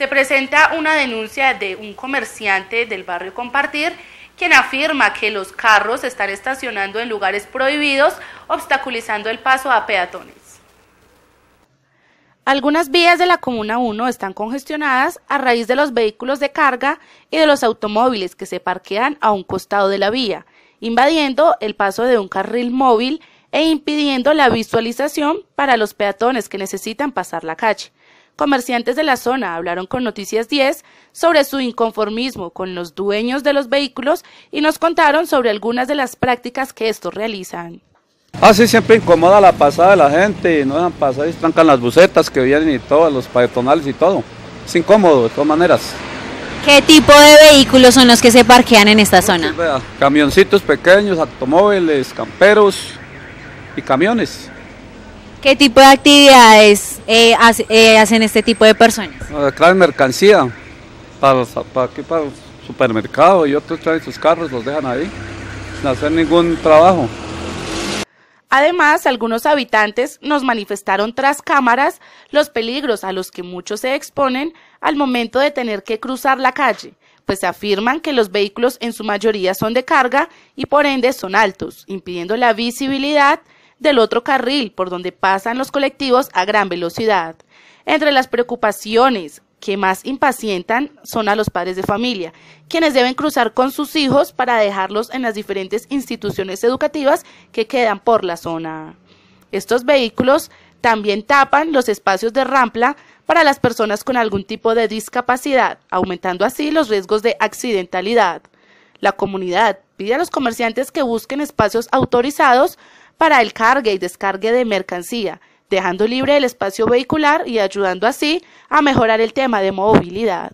Se presenta una denuncia de un comerciante del barrio Compartir quien afirma que los carros están estacionando en lugares prohibidos, obstaculizando el paso a peatones. Algunas vías de la Comuna 1 están congestionadas a raíz de los vehículos de carga y de los automóviles que se parquean a un costado de la vía, invadiendo el paso de un carril móvil e impidiendo la visualización para los peatones que necesitan pasar la calle. Comerciantes de la zona hablaron con Noticias 10 sobre su inconformismo con los dueños de los vehículos y nos contaron sobre algunas de las prácticas que estos realizan. Así ah, siempre incomoda la pasada de la gente y no dejan pasar y trancan las bucetas que vienen y todo, los peatonales y todo. Es incómodo de todas maneras. ¿Qué tipo de vehículos son los que se parquean en esta zona? camioncitos pequeños, automóviles, camperos y camiones. ¿Qué tipo de actividades eh, eh, hacen este tipo de personas? Traen mercancía para, para aquí, para el supermercado y otros traen sus carros, los dejan ahí, sin hacer ningún trabajo. Además, algunos habitantes nos manifestaron tras cámaras los peligros a los que muchos se exponen al momento de tener que cruzar la calle, pues afirman que los vehículos en su mayoría son de carga y por ende son altos, impidiendo la visibilidad del otro carril por donde pasan los colectivos a gran velocidad. Entre las preocupaciones que más impacientan son a los padres de familia, quienes deben cruzar con sus hijos para dejarlos en las diferentes instituciones educativas que quedan por la zona. Estos vehículos también tapan los espacios de rampla para las personas con algún tipo de discapacidad, aumentando así los riesgos de accidentalidad. La comunidad pide a los comerciantes que busquen espacios autorizados para el cargue y descargue de mercancía, dejando libre el espacio vehicular y ayudando así a mejorar el tema de movilidad.